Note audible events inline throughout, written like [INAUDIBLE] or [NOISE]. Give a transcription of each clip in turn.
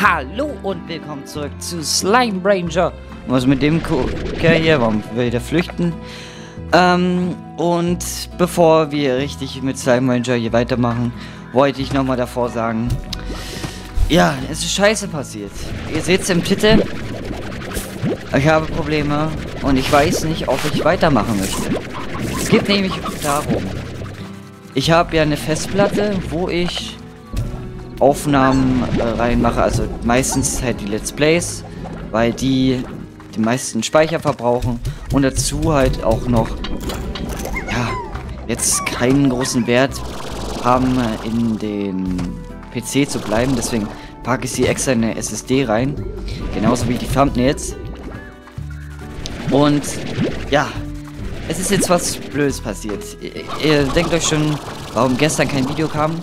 Hallo und willkommen zurück zu Slime Ranger. Was mit dem Kerl hier? Warum will der flüchten? Ähm, und bevor wir richtig mit Slime Ranger hier weitermachen, wollte ich nochmal davor sagen, ja, es ist scheiße passiert. Ihr seht es im Titel. Ich habe Probleme und ich weiß nicht, ob ich weitermachen möchte. Es geht nämlich darum, ich habe ja eine Festplatte, wo ich Aufnahmen äh, reinmache, also meistens halt die Let's Plays, weil die den meisten Speicher verbrauchen und dazu halt auch noch, ja, jetzt keinen großen Wert haben, in den PC zu bleiben, deswegen packe ich sie extra in eine SSD rein, genauso wie die Thumbnails. Und ja, es ist jetzt was Blödes passiert. Ihr, ihr denkt euch schon, warum gestern kein Video kam?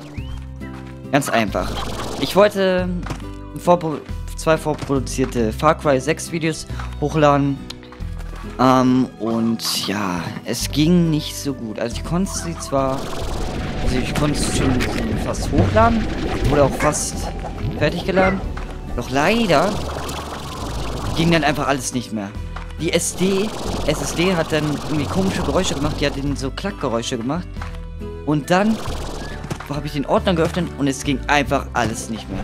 Ganz einfach. Ich wollte vorpro zwei vorproduzierte Far Cry 6 Videos hochladen. Ähm, und ja, es ging nicht so gut. Also ich konnte sie zwar, also ich konnte schon fast hochladen, wurde auch fast fertig geladen. Doch leider ging dann einfach alles nicht mehr. Die SD, SSD hat dann irgendwie komische Geräusche gemacht, die hat dann so Klackgeräusche gemacht. Und dann habe ich den Ordner geöffnet und es ging einfach alles nicht mehr.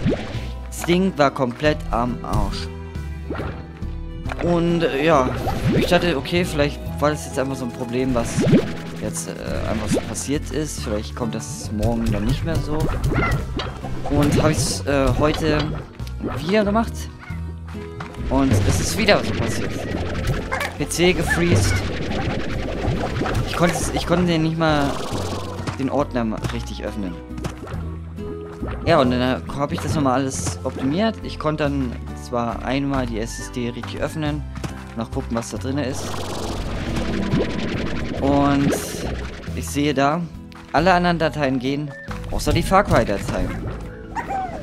Das Ding war komplett am Arsch. Und äh, ja, ich dachte, okay, vielleicht war das jetzt einfach so ein Problem, was jetzt äh, einfach so passiert ist. Vielleicht kommt das morgen dann nicht mehr so. Und habe ich es äh, heute wieder gemacht. Und es ist wieder so passiert. PC gefreezed. Ich konnte, ich konnte den nicht mal den Ordner richtig öffnen. Ja, und dann habe ich das nochmal alles optimiert. Ich konnte dann zwar einmal die SSD richtig öffnen, noch gucken, was da drin ist. Und ich sehe da, alle anderen Dateien gehen, außer die Far Cry Dateien.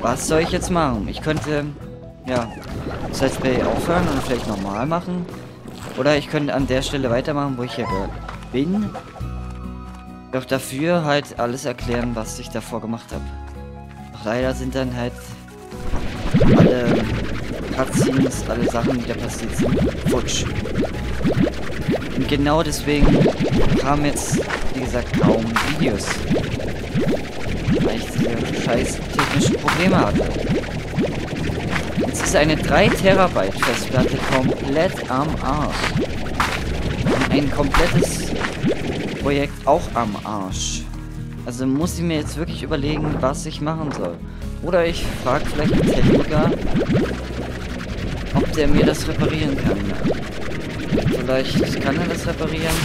Was soll ich jetzt machen? Ich könnte, ja, das Let's Play aufhören und vielleicht normal machen. Oder ich könnte an der Stelle weitermachen, wo ich ja bin. Doch dafür halt alles erklären, was ich davor gemacht habe. Leider sind dann halt alle Cutscenes, alle Sachen, die da passiert sind, futsch. Und genau deswegen kamen jetzt, wie gesagt, kaum Videos. Weil ich diese scheiß technischen Probleme hatte. Jetzt ist eine 3 Terabyte Festplatte komplett am Arsch. Ein komplettes Projekt auch am Arsch. Also muss ich mir jetzt wirklich überlegen, was ich machen soll. Oder ich frage vielleicht einen Techniker, ob der mir das reparieren kann. Vielleicht kann er das reparieren.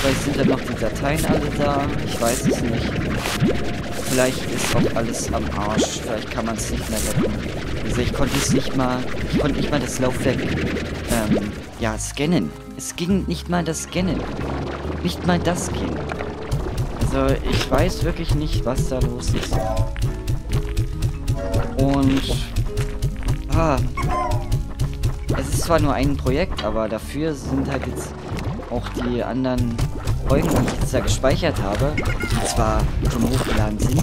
Vielleicht sind dann noch die Dateien alle da. Ich weiß es nicht. Vielleicht ist auch alles am Arsch. Vielleicht kann man es nicht mehr retten. Also ich konnte es nicht mal. Ich konnte nicht mal das Laufwerk ähm, ja, scannen. Es ging nicht mal das Scannen. Nicht mal das ging. Also ich weiß wirklich nicht, was da los ist. Und... Ah, es ist zwar nur ein Projekt, aber dafür sind halt jetzt auch die anderen Folgen, die ich jetzt da gespeichert habe, die zwar schon hochgeladen sind,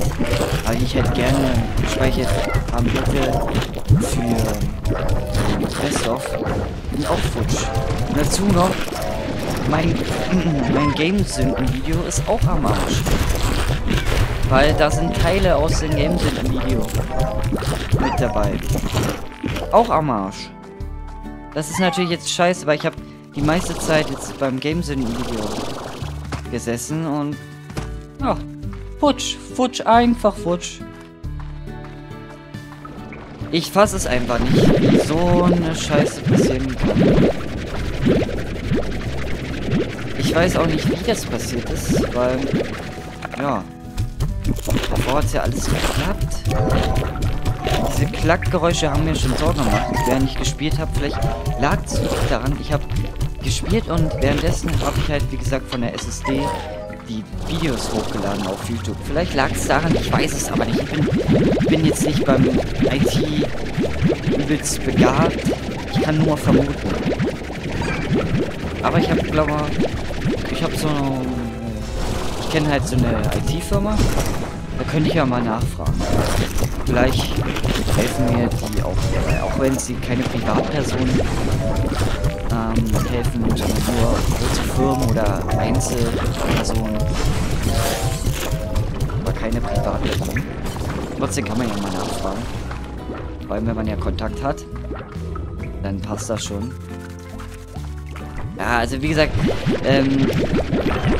aber ich halt gerne gespeichert haben hätte für Best-of, sind auch futsch. Und dazu noch mein, [CLEARS THROAT] mein Game-Sünden-Video ist auch am Arsch. Weil da sind Teile aus dem Game-Sünden-Video mit dabei. Auch am Arsch. Das ist natürlich jetzt scheiße, weil ich habe die meiste Zeit jetzt beim Game-Sünden-Video gesessen und... Ja, futsch, futsch, einfach futsch. Ich fasse es einfach nicht, wie so eine Scheiße passieren kann. Ich weiß auch nicht, wie das passiert ist, weil, ja, davor hat es ja alles geklappt. Diese Klackgeräusche haben mir schon Sorgen gemacht, während ich gespielt habe. Vielleicht lag es daran, ich habe gespielt und währenddessen habe ich halt, wie gesagt, von der SSD die Videos hochgeladen auf YouTube. Vielleicht lag es daran, ich weiß es aber nicht. Ich bin, bin jetzt nicht beim IT übelst begabt. Ich kann nur vermuten. Aber ich habe, glaube ich habe so ich kenne halt so eine IT-Firma. könnte ich ja mal nachfragen. Vielleicht helfen mir die auch, auch wenn sie keine Privatpersonen ähm, helfen, sondern nur große Firmen oder Einzelpersonen. Aber keine Privatpersonen. Trotzdem kann man ja mal nachfragen. Vor allem, wenn man ja Kontakt hat, dann passt das schon. Ja, also wie gesagt, ähm,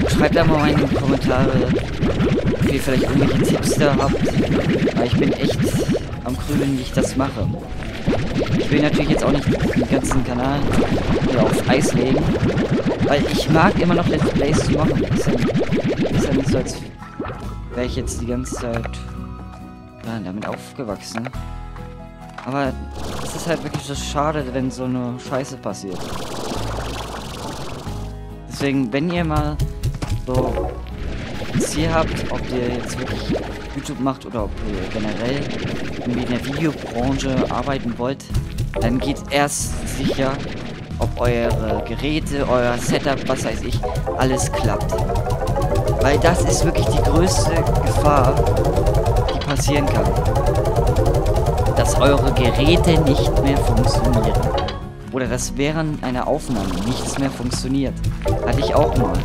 schreibt da mal in die Kommentare, ob ihr vielleicht irgendwelche Tipps da habt. Weil ich bin echt am Grübeln, wie ich das mache. Ich will natürlich jetzt auch nicht den ganzen Kanal hier auf Eis legen. Weil ich mag immer noch Let's Plays zu machen. Ist ja, ist ja nicht so, als wäre ich jetzt die ganze Zeit ja, damit aufgewachsen. Aber es ist halt wirklich so schade, wenn so eine Scheiße passiert. Deswegen, wenn ihr mal so ein Ziel habt, ob ihr jetzt wirklich YouTube macht oder ob ihr generell irgendwie in der Videobranche arbeiten wollt, dann geht erst sicher, ob eure Geräte, euer Setup, was weiß ich, alles klappt. Weil das ist wirklich die größte Gefahr, die passieren kann. Dass eure Geräte nicht mehr funktionieren. Oder dass während einer Aufnahme nichts mehr funktioniert. Hatte ich auch mal.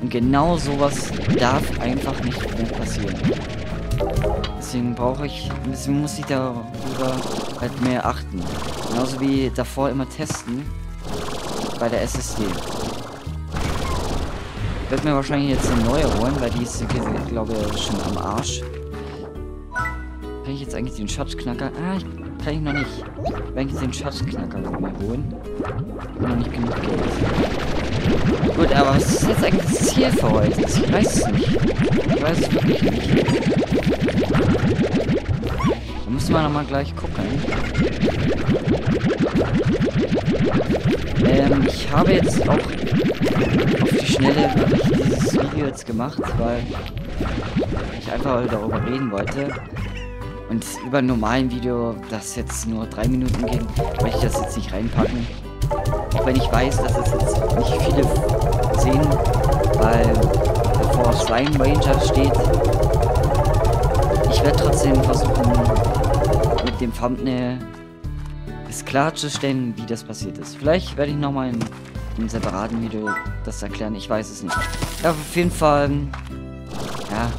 Und genau sowas darf einfach nicht mehr passieren. Deswegen brauche ich, deswegen muss ich darüber halt mehr achten. Genauso wie davor immer testen bei der SSD. Ich werde mir wahrscheinlich jetzt eine neue holen, weil die ist, glaube ich, schon am Arsch. Kann ich jetzt eigentlich den Schatzknacker? Ah, ich kann ich noch nicht. Wenn ich den Schatzknacker mal holen. Noch nicht genug Geld. Gut, aber was ist jetzt eigentlich das Ziel für heute? Ich weiß es nicht. Ich weiß es wirklich nicht. Da müssen wir nochmal gleich gucken. Ähm, ich habe jetzt auch auf die Schnelle dieses Video jetzt gemacht, weil ich einfach darüber reden wollte. Und über ein normalen Video, das jetzt nur drei Minuten ging, möchte ich das jetzt nicht reinpacken. Auch wenn ich weiß, dass es jetzt nicht viele sehen, weil bevor Slime Ranger steht. Ich werde trotzdem versuchen, mit dem Thumbnail es klarzustellen, wie das passiert ist. Vielleicht werde ich nochmal in einem separaten Video das erklären. Ich weiß es nicht. Ja, auf jeden Fall, ja,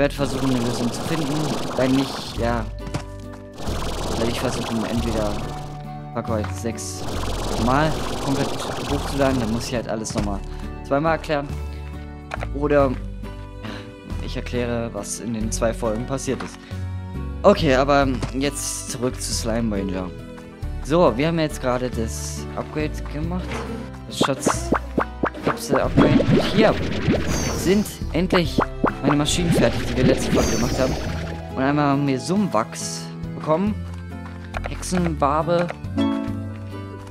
werde versuchen, eine Lösung zu finden. Wenn nicht, ja, werde ich versuchen, entweder Packoi 6 mal komplett hochzuladen. Dann muss ich halt alles nochmal zweimal erklären. Oder ich erkläre, was in den zwei Folgen passiert ist. Okay, aber jetzt zurück zu Slime Ranger. So, wir haben jetzt gerade das Upgrade gemacht. Das Schatz Kapsel Upgrade. Hier sind endlich meine Maschinen fertig, die wir letzte Folge gemacht haben. Und einmal haben wir Summwachs bekommen. Hexenbarbe,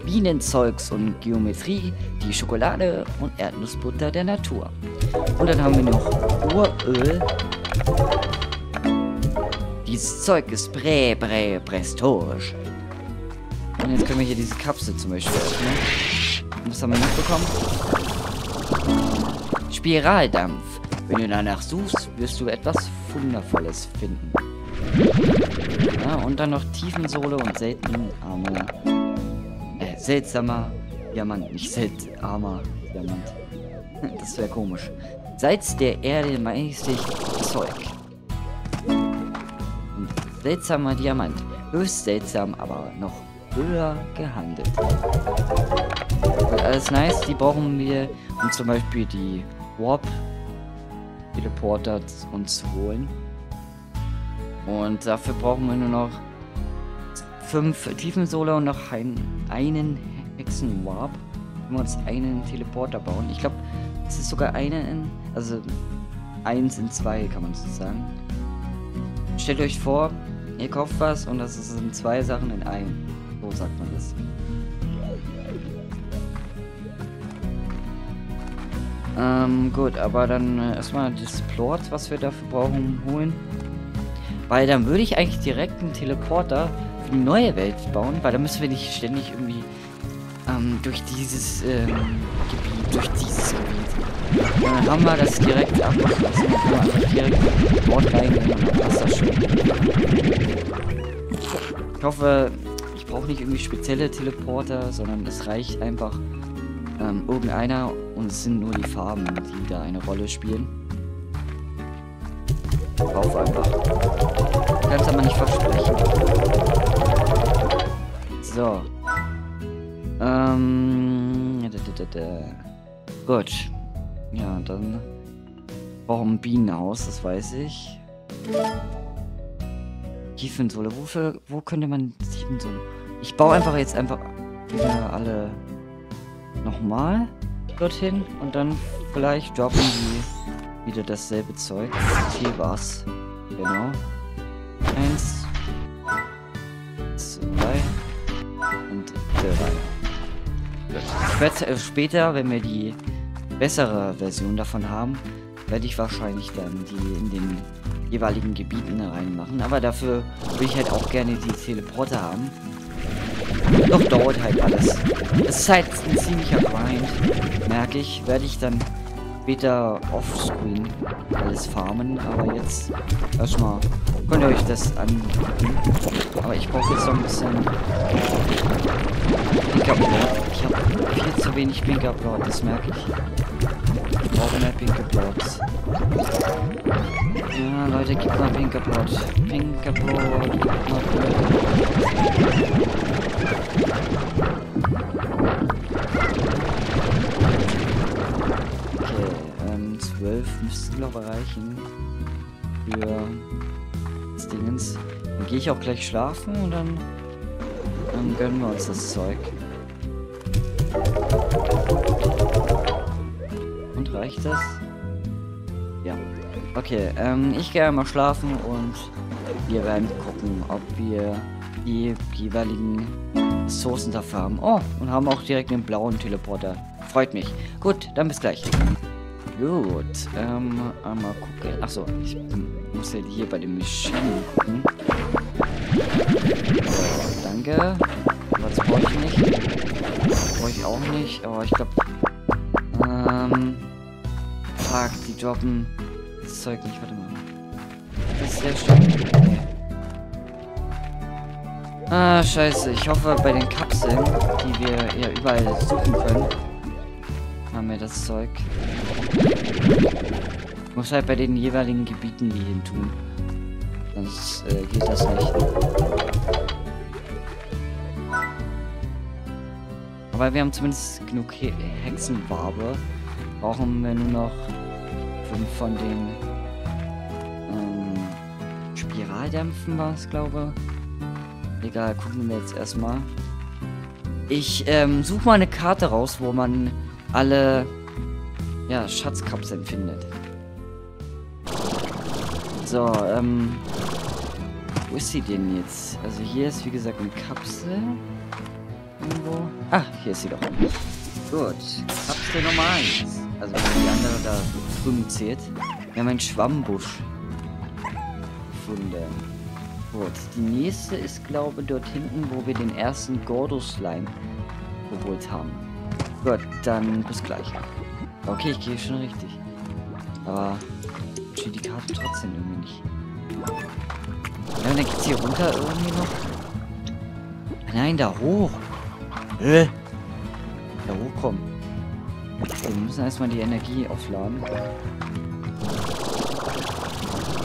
Bienenzeugs und Geometrie, die Schokolade und Erdnussbutter der Natur. Und dann haben wir noch Uröl. Dieses Zeug ist brä, brä, prästorisch. Und jetzt können wir hier diese Kapsel zum Beispiel öffnen. Was haben wir noch bekommen? Spiraldampf. Wenn du danach suchst, wirst du etwas Wundervolles finden. Ja, und dann noch Tiefensohle und seltenen Armor. Äh, seltsamer Diamant, nicht seltsamer Diamant. [LAUGHS] das wäre komisch. Salz der Erde mäßig Zeug. Und seltsamer Diamant. Höchst seltsam, aber noch höher gehandelt. Alles nice, die brauchen wir, um zum Beispiel die Warp Teleporter uns holen. Und dafür brauchen wir nur noch fünf Tiefensohle und noch ein, einen Hexenwarp. Wenn wir uns einen Teleporter bauen. Ich glaube, es ist sogar eine in, also eins in zwei, kann man so sagen. Stellt euch vor, ihr kauft was und das sind zwei Sachen in einem. So sagt man das. Ähm, gut, aber dann äh, erstmal das Plot, was wir dafür brauchen, holen. Weil dann würde ich eigentlich direkt einen Teleporter für die neue Welt bauen, weil dann müssen wir nicht ständig irgendwie ähm, durch dieses ähm, Gebiet, durch dieses Gebiet. Und dann haben wir das direkt abgeschlossen. Dann können wir einfach direkt dort reingehen und dann passt das schon. Ich hoffe, ich brauche nicht irgendwie spezielle Teleporter, sondern es reicht einfach ähm, irgendeiner und es sind nur die Farben, die da eine Rolle spielen. Kauf einfach. Kannst aber nicht versprechen. So. Ähm. Gut. Ja, dann brauchen ein Bienenhaus, das weiß ich. Tiefensohle. Wofür, wo könnte man Tiefensohle? Ich baue einfach jetzt einfach wieder alle nochmal dorthin und dann vielleicht droppen die wieder dasselbe Zeug. Hier war's. Genau. Eins. Zwei. Und drei. Gut. Äh, später, wenn wir die bessere Version davon haben, werde ich wahrscheinlich dann die in den jeweiligen Gebieten reinmachen. Aber dafür will ich halt auch gerne die Teleporter haben. Doch dauert halt alles. Es ist halt ein ziemlicher Grind, merke ich. Werde ich dann später offscreen alles farmen, aber jetzt erstmal könnt ihr euch das angucken. Aber ich brauche jetzt noch ein bisschen Pinker Blood. Ich habe viel zu wenig Pinker Blood, das merke ich. Ich brauche mehr Pinker Bloods. Ja, Leute, gib mal Pinker Blood. Pinker Blood, gib mal Blood. müsste glaube reichen. Für das Dingens. Dann gehe ich auch gleich schlafen und dann, dann gönnen wir uns das Zeug. Und reicht das? Ja. Okay, ähm, ich gehe mal schlafen und wir werden gucken, ob wir die jeweiligen Ressourcen dafür haben. Oh, und haben auch direkt einen blauen Teleporter. Freut mich. Gut, dann bis gleich. Gut, ähm, einmal gucken. Achso, ich muss ja hier bei den Maschinen gucken. Danke. Was brauche ich nicht? Brauche ich auch nicht, aber ich glaube. Ähm. Fuck, die droppen das Zeug nicht. Warte mal. Das ist sehr schön. Okay. Ah, scheiße. Ich hoffe, bei den Kapseln, die wir ja überall suchen können, haben wir das Zeug. Ich muss halt bei den jeweiligen Gebieten die hin tun. Sonst äh, geht das nicht. Aber wir haben zumindest genug He Hexenbarbe. Brauchen wir nur noch fünf von den ähm, Spiraldämpfen war es, glaube Egal, gucken wir jetzt erstmal. Ich ähm, suche mal eine Karte raus, wo man alle ja, Schatzkapseln findet. So, ähm. Wo ist sie denn jetzt? Also hier ist wie gesagt eine Kapsel. Irgendwo. Ah, hier ist sie doch. Gut. Kapsel Nummer 1. Also die andere da drüben zählt. Wir haben einen Schwammbusch gefunden. Gut. Die nächste ist, glaube ich, dort hinten, wo wir den ersten Gordo-Slime geholt haben. Gut, dann bis gleich. Okay, ich gehe schon richtig. Aber steht die Karte trotzdem irgendwie nicht. Ja, und dann geht's hier runter irgendwie noch. Nein, da hoch. Äh. Da hochkommen. Okay, wir müssen erstmal die Energie aufladen.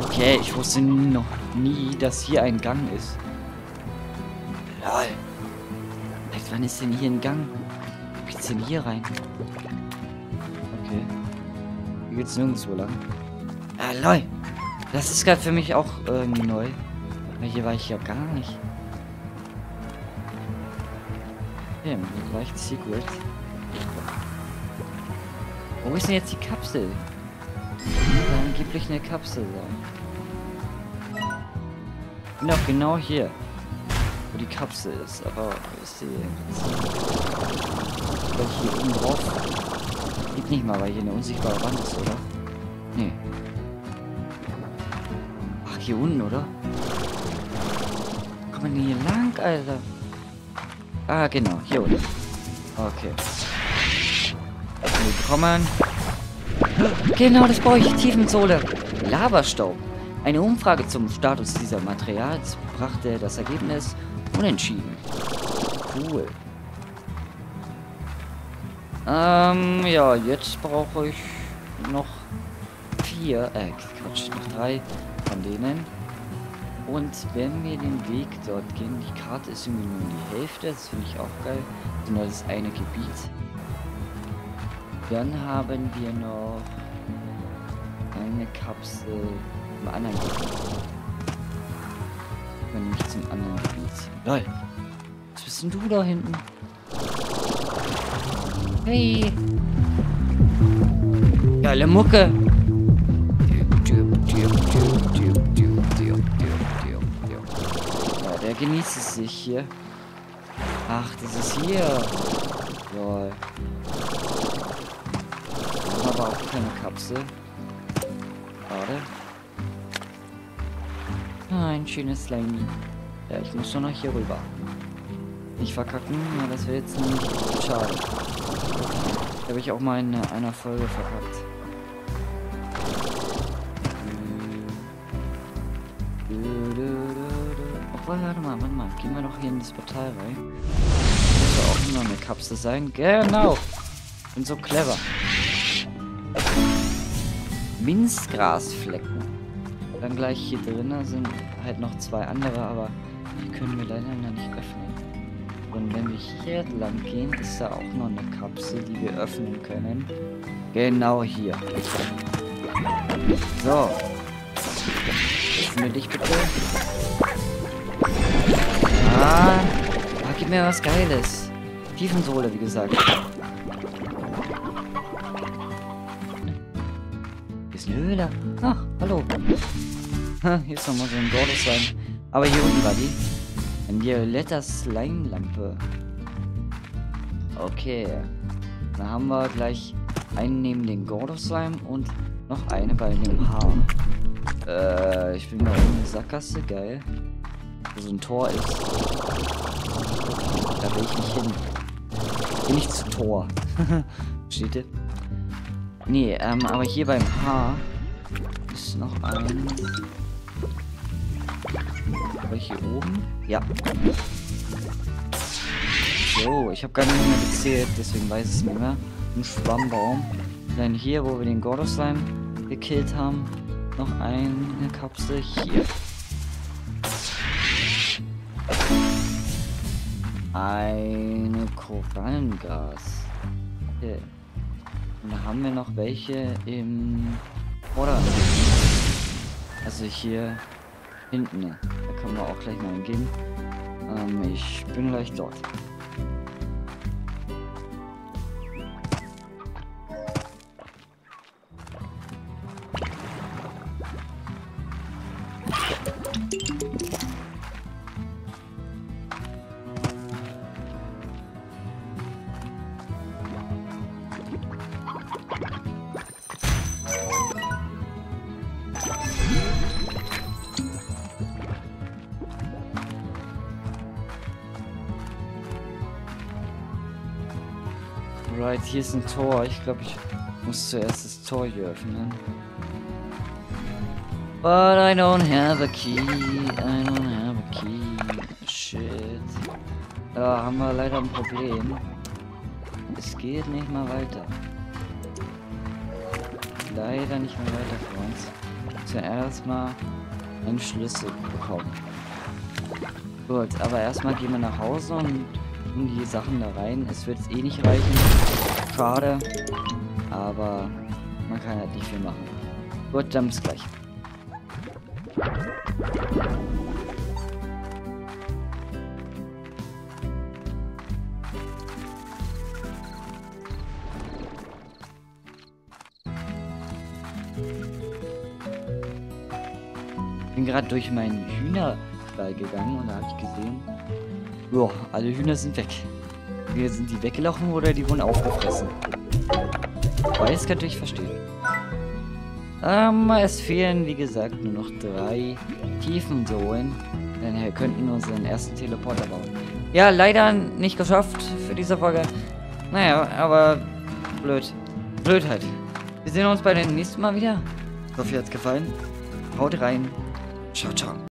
Okay, ich wusste noch nie, dass hier ein Gang ist. Lol. Seit wann ist denn hier ein Gang? Wie geht's denn hier rein? Hier geht's nirgendwo lang. Ah, lol. Das ist gerade für mich auch irgendwie neu. Weil hier war ich ja gar nicht. Okay, leicht Secret. Wo ist denn jetzt die Kapsel? Angeblich eine Kapsel sein. Bin auch genau hier, wo die Kapsel ist, aber ist jetzt hier oben drauf Geht nicht mal, weil hier eine unsichtbare Wand ist, oder? Nee. Ach, hier unten, oder? Kommt man hier lang, Alter? Ah, genau, hier unten. Okay. Willkommen. Genau, das brauche ich. Tiefensohle. Lavastaub. Eine Umfrage zum Status dieser Materials brachte das Ergebnis unentschieden. Cool. Ähm, ja, jetzt brauche ich noch vier, äh, Quatsch, noch drei von denen. Und wenn wir den Weg dort gehen, die Karte ist irgendwie nur die Hälfte, das finde ich auch geil. Nur das eine Gebiet. Dann haben wir noch eine Kapsel im anderen Gebiet. Wenn nicht zum anderen Gebiet. Lol. Was bist denn du da hinten? Hey. Geile Mucke. Ja, der genießt es sich hier. Ach, das ist hier. Lol. Aber auch keine Kapsel. Schade. Ah, ein schönes Slimy. Ja, ich muss schon noch hier rüber. Nicht verkacken, ja, das wäre jetzt nicht schade. Habe ich auch mal in einer Folge verkackt. Obwohl, warte mal, warte mal. Gehen wir doch hier in das Portal rein. Das soll auch nur eine Kapsel sein. Genau. Bin so clever. Minzgrasflecken. Dann gleich hier drinnen sind halt noch zwei andere, aber die können wir leider noch nicht öffnen. Und wenn wir hier lang gehen, ist da auch noch eine Kapsel, die wir öffnen können. Genau hier. So. Öffne dich bitte. Ah, ah, gib mir was Geiles. Tiefensohle, wie gesagt. Eine Höhle. Ach, hallo. Hier ist nochmal so ein Gordos sein. Aber hier unten war die. Ein violetter Slime-Lampe. Okay. Da haben wir gleich einen neben den Gordo-Slime und noch eine bei dem Haar. Äh, ich bin mal in eine Sackgasse, geil. Wo so ein Tor ist. Da will ich nicht hin. Bin ich zu Tor. [LAUGHS] Steht ihr? Nee, ähm, aber hier beim Haar ist noch ein. Aber hier oben? Ja. So, ich habe gar nicht mehr gezählt, deswegen weiß ich es nicht mehr. Ein Schwammbaum. Dann hier, wo wir den Gordoslime gekillt haben, noch eine Kapsel hier. Eine Korallengras. Okay. Und da haben wir noch welche im Vorderrand. Also hier hinten. Da können wir auch gleich mal hingehen. Ähm, ich bin gleich dort. Right, hier ist ein Tor. Ich glaube, ich muss zuerst das Tor hier öffnen. But I don't have a key. I don't have a key. Shit. Da haben wir leider ein Problem. Es geht nicht mal weiter. Leider nicht mehr weiter für uns. Zuerst mal einen Schlüssel bekommen. Gut, aber erstmal gehen wir nach Hause und tun die Sachen da rein. Es wird eh nicht reichen. Schade. Aber man kann halt nicht viel machen. Gut, dann bis gleich. bin gerade durch meinen Hühnerstall gegangen und da habe ich gesehen, ja, alle Hühner sind weg. Entweder sind die weggelaufen oder die wurden aufgefressen. Beides könnte ich verstehen. Ähm, es fehlen, wie gesagt, nur noch drei Tiefensohlen. Dann wir könnten unseren ersten Teleporter bauen. Ja, leider nicht geschafft für diese Folge. Naja, aber blöd. Blödheit. Wir sehen uns bei dem nächsten Mal wieder. Ich hoffe, ihr hat's gefallen. Haut rein. Ciao, ciao.